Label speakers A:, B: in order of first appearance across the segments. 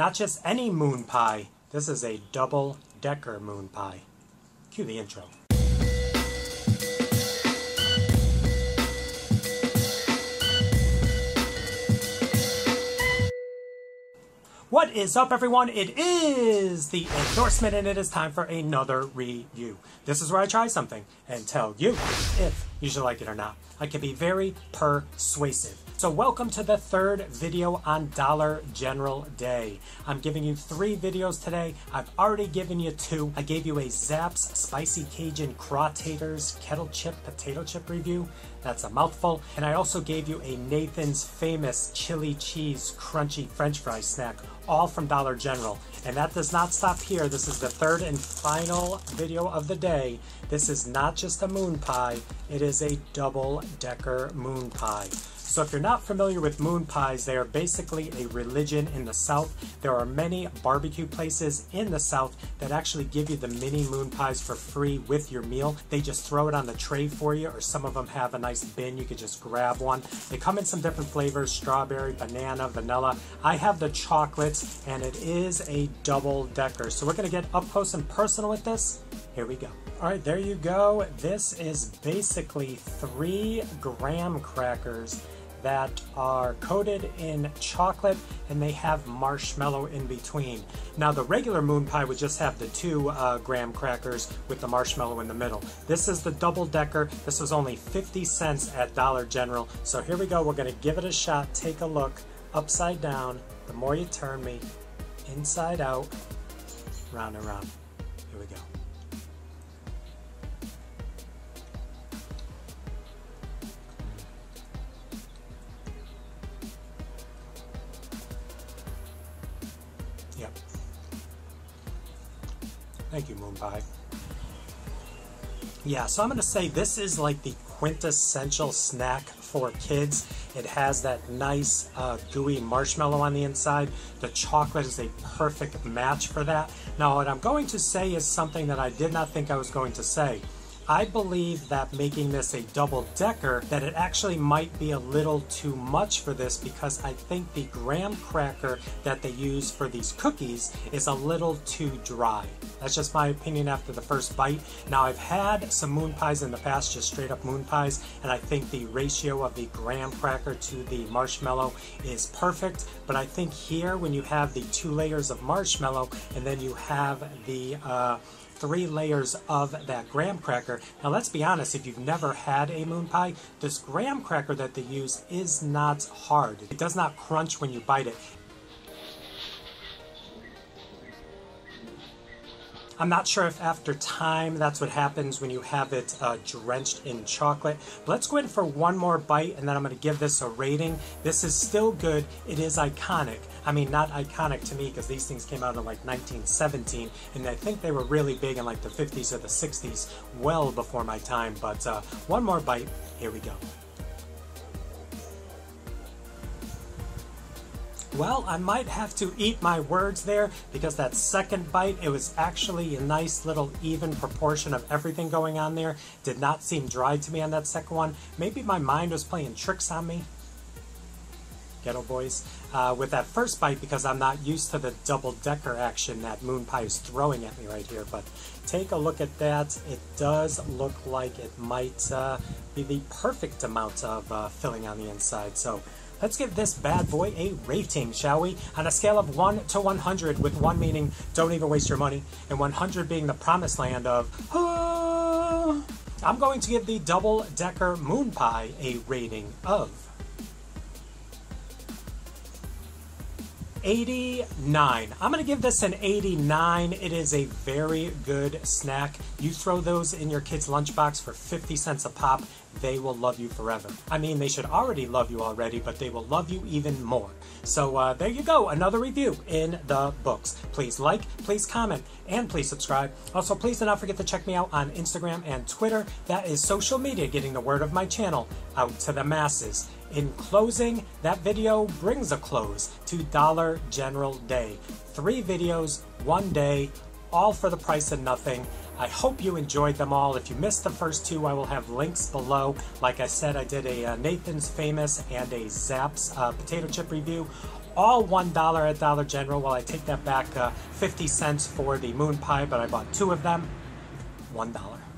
A: Not just any moon pie, this is a double decker moon pie. Cue the intro. What is up, everyone? It is the endorsement, and it is time for another review. This is where I try something and tell you if you should like it or not. I can be very persuasive. So welcome to the third video on Dollar General Day. I'm giving you three videos today. I've already given you two. I gave you a Zapp's Spicy Cajun Crawtators Kettle Chip Potato Chip review. That's a mouthful. And I also gave you a Nathan's Famous Chili Cheese Crunchy French Fry snack, all from Dollar General. And that does not stop here. This is the third and final video of the day. This is not just a moon pie, it is a double decker moon pie. So if you're not familiar with moon pies, they are basically a religion in the South. There are many barbecue places in the South that actually give you the mini moon pies for free with your meal. They just throw it on the tray for you, or some of them have a nice bin. You could just grab one. They come in some different flavors, strawberry, banana, vanilla. I have the chocolate, and it is a double decker. So we're gonna get up close and personal with this. Here we go. All right, there you go. This is basically three graham crackers that are coated in chocolate and they have marshmallow in between. Now the regular moon pie would just have the two uh, graham crackers with the marshmallow in the middle. This is the double decker. This was only 50 cents at Dollar General. So here we go. We're gonna give it a shot. Take a look upside down. The more you turn me, inside out, round and round. Here we go. Thank you, Moon Pie. Yeah, so I'm going to say this is like the quintessential snack for kids. It has that nice uh, gooey marshmallow on the inside. The chocolate is a perfect match for that. Now, what I'm going to say is something that I did not think I was going to say. I believe that making this a double decker, that it actually might be a little too much for this because I think the graham cracker that they use for these cookies is a little too dry. That's just my opinion after the first bite. Now I've had some moon pies in the past, just straight up moon pies, and I think the ratio of the graham cracker to the marshmallow is perfect. But I think here, when you have the two layers of marshmallow and then you have the uh, three layers of that graham cracker. Now let's be honest, if you've never had a moon pie, this graham cracker that they use is not hard. It does not crunch when you bite it. I'm not sure if after time that's what happens when you have it uh, drenched in chocolate. But let's go in for one more bite and then I'm going to give this a rating. This is still good. It is iconic. I mean, not iconic to me because these things came out in like 1917 and I think they were really big in like the 50s or the 60s, well before my time. But uh, one more bite. Here we go. Well, I might have to eat my words there because that second bite, it was actually a nice little even proportion of everything going on there. Did not seem dry to me on that second one. Maybe my mind was playing tricks on me. Geto Boys. Uh, with that first bite because I'm not used to the double decker action that Moon Pie is throwing at me right here. But take a look at that. It does look like it might uh, be the perfect amount of uh, filling on the inside. So Let's give this bad boy a rating, shall we? On a scale of 1 to 100, with 1 meaning don't even waste your money, and 100 being the promised land of, I'm going to give the double decker moon pie a rating of 89. I'm going to give this an 89. It is a very good snack. You throw those in your kid's lunchbox for 50 cents a pop, they will love you forever. I mean, they should already love you already, but they will love you even more. So uh, there you go, another review in the books. Please like, please comment, and please subscribe. Also, please do not forget to check me out on Instagram and Twitter. That is social media getting the word of my channel out to the masses. In closing, that video brings a close to Dollar General Day. Three videos, one day, all for the price of nothing. I hope you enjoyed them all. If you missed the first two, I will have links below. Like I said, I did a uh, Nathan's Famous and a Zapp's uh, potato chip review. all $1 at Dollar General. Well, I take that back uh, 50 cents for the moon pie, but I bought two of them, $1.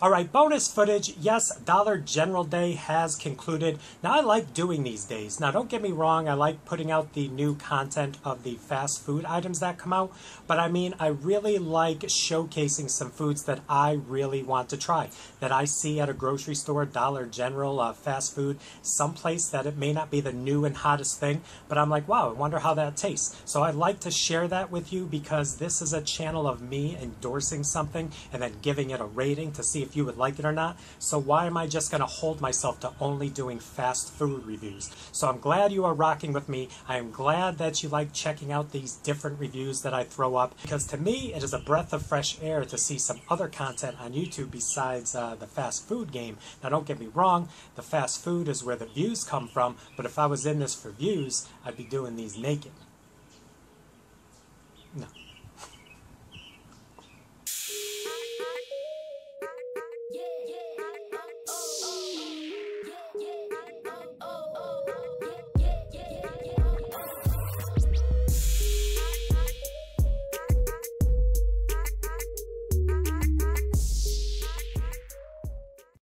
A: All right, bonus footage. Yes, Dollar General Day has concluded. Now, I like doing these days. Now, don't get me wrong, I like putting out the new content of the fast food items that come out, but I mean, I really like showcasing some foods that I really want to try, that I see at a grocery store, Dollar General, uh, fast food, someplace that it may not be the new and hottest thing, but I'm like, wow, I wonder how that tastes. So I like to share that with you because this is a channel of me endorsing something and then giving it a rating to see if you would like it or not. So why am I just going to hold myself to only doing fast food reviews? So I'm glad you are rocking with me. I am glad that you like checking out these different reviews that I throw up because to me it is a breath of fresh air to see some other content on YouTube besides uh, the fast food game. Now don't get me wrong, the fast food is where the views come from, but if I was in this for views, I'd be doing these naked.